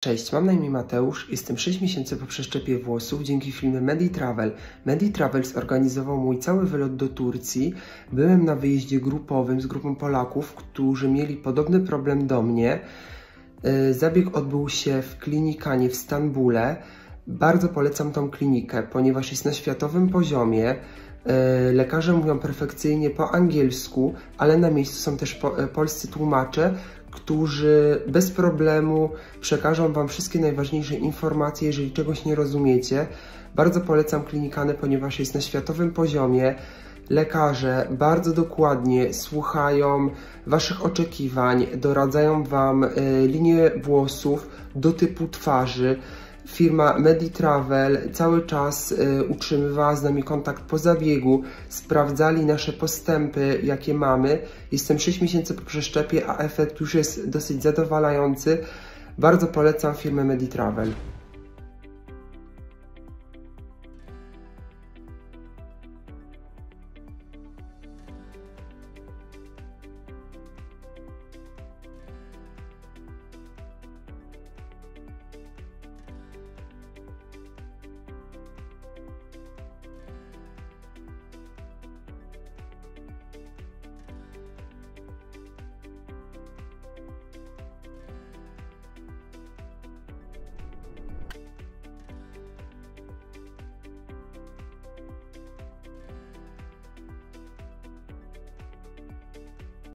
Cześć, mam na imię Mateusz, jestem 6 miesięcy po przeszczepie włosów dzięki filmie MediTravel. MediTravel zorganizował mój cały wylot do Turcji. Byłem na wyjeździe grupowym z grupą Polaków, którzy mieli podobny problem do mnie. E, zabieg odbył się w klinikanie w Stambule. Bardzo polecam tą klinikę, ponieważ jest na światowym poziomie. E, lekarze mówią perfekcyjnie po angielsku, ale na miejscu są też e, polscy tłumacze, którzy bez problemu przekażą Wam wszystkie najważniejsze informacje, jeżeli czegoś nie rozumiecie. Bardzo polecam klinikany, ponieważ jest na światowym poziomie. Lekarze bardzo dokładnie słuchają Waszych oczekiwań, doradzają Wam y, linię włosów do typu twarzy firma MediTravel cały czas y, utrzymywała z nami kontakt po zabiegu, sprawdzali nasze postępy, jakie mamy. Jestem 6 miesięcy po przeszczepie, a efekt już jest dosyć zadowalający. Bardzo polecam firmę MediTravel.